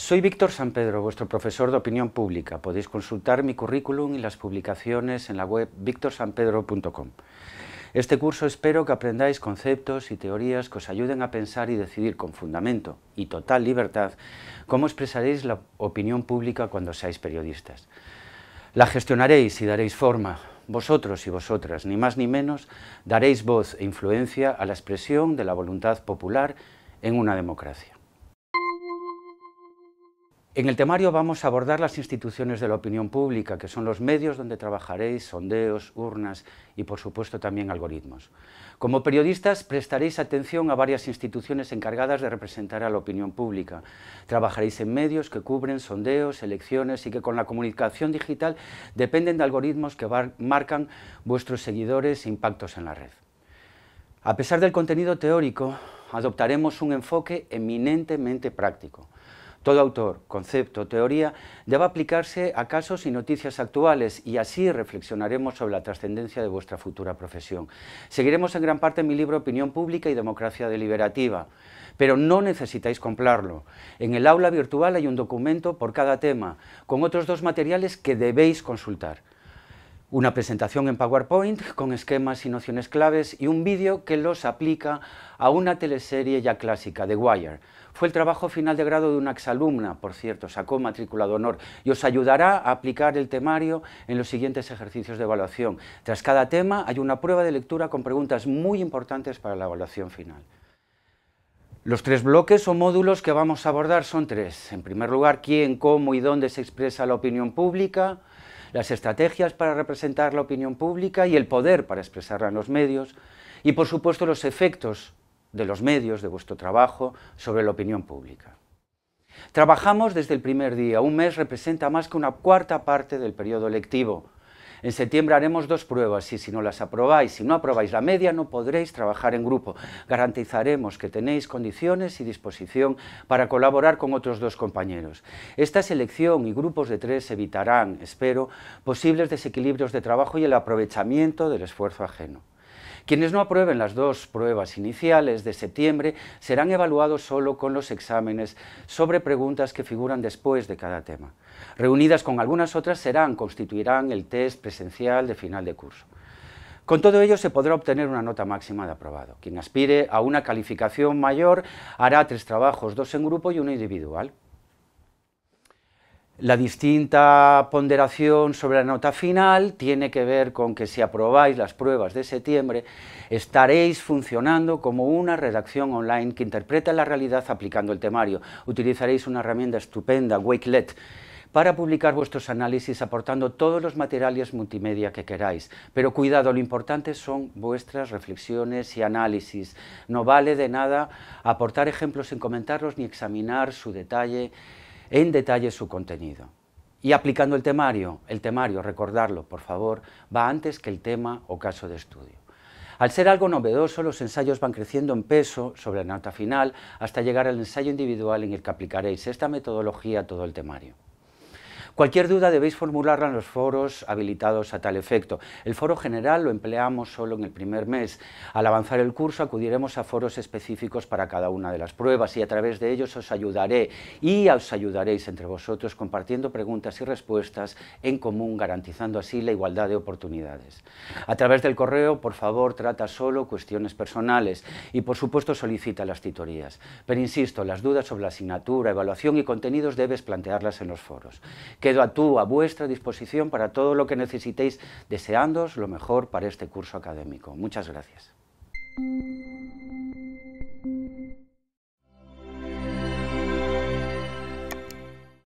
Soy Víctor San Pedro, vuestro profesor de opinión pública. Podéis consultar mi currículum y las publicaciones en la web victorsanpedro.com. Este curso espero que aprendáis conceptos y teorías que os ayuden a pensar y decidir con fundamento y total libertad cómo expresaréis la opinión pública cuando seáis periodistas. La gestionaréis y daréis forma. Vosotros y vosotras, ni más ni menos, daréis voz e influencia a la expresión de la voluntad popular en una democracia. En el temario vamos a abordar las instituciones de la opinión pública, que son los medios donde trabajaréis, sondeos, urnas y por supuesto también algoritmos. Como periodistas prestaréis atención a varias instituciones encargadas de representar a la opinión pública. Trabajaréis en medios que cubren sondeos, elecciones y que con la comunicación digital dependen de algoritmos que marcan vuestros seguidores e impactos en la red. A pesar del contenido teórico, adoptaremos un enfoque eminentemente práctico. Todo autor, concepto, teoría debe aplicarse a casos y noticias actuales y así reflexionaremos sobre la trascendencia de vuestra futura profesión. Seguiremos en gran parte mi libro Opinión Pública y Democracia Deliberativa, pero no necesitáis comprarlo. En el aula virtual hay un documento por cada tema, con otros dos materiales que debéis consultar. Una presentación en PowerPoint con esquemas y nociones claves y un vídeo que los aplica a una teleserie ya clásica, The Wire, fue el trabajo final de grado de una exalumna, por cierto, sacó matrícula de honor y os ayudará a aplicar el temario en los siguientes ejercicios de evaluación. Tras cada tema hay una prueba de lectura con preguntas muy importantes para la evaluación final. Los tres bloques o módulos que vamos a abordar son tres. En primer lugar, quién, cómo y dónde se expresa la opinión pública, las estrategias para representar la opinión pública y el poder para expresarla en los medios, y por supuesto los efectos de los medios, de vuestro trabajo, sobre la opinión pública. Trabajamos desde el primer día. Un mes representa más que una cuarta parte del periodo lectivo. En septiembre haremos dos pruebas y si no las aprobáis, si no aprobáis la media, no podréis trabajar en grupo. Garantizaremos que tenéis condiciones y disposición para colaborar con otros dos compañeros. Esta selección y grupos de tres evitarán, espero, posibles desequilibrios de trabajo y el aprovechamiento del esfuerzo ajeno. Quienes no aprueben las dos pruebas iniciales de septiembre serán evaluados solo con los exámenes sobre preguntas que figuran después de cada tema. Reunidas con algunas otras serán, constituirán el test presencial de final de curso. Con todo ello se podrá obtener una nota máxima de aprobado. Quien aspire a una calificación mayor hará tres trabajos, dos en grupo y uno individual. La distinta ponderación sobre la nota final tiene que ver con que si aprobáis las pruebas de septiembre, estaréis funcionando como una redacción online que interpreta la realidad aplicando el temario. Utilizaréis una herramienta estupenda, Wakelet, para publicar vuestros análisis aportando todos los materiales multimedia que queráis. Pero cuidado, lo importante son vuestras reflexiones y análisis. No vale de nada aportar ejemplos sin comentarlos ni examinar su detalle en detalle su contenido. Y aplicando el temario, el temario, recordarlo, por favor, va antes que el tema o caso de estudio. Al ser algo novedoso, los ensayos van creciendo en peso sobre la nota final hasta llegar al ensayo individual en el que aplicaréis esta metodología a todo el temario. Cualquier duda debéis formularla en los foros habilitados a tal efecto. El foro general lo empleamos solo en el primer mes. Al avanzar el curso acudiremos a foros específicos para cada una de las pruebas y a través de ellos os ayudaré y os ayudaréis entre vosotros compartiendo preguntas y respuestas en común, garantizando así la igualdad de oportunidades. A través del correo, por favor, trata solo cuestiones personales y, por supuesto, solicita las titorías. Pero insisto, las dudas sobre la asignatura, evaluación y contenidos debes plantearlas en los foros. Quedo a tú, a vuestra disposición para todo lo que necesitéis, deseándoos lo mejor para este curso académico. Muchas gracias.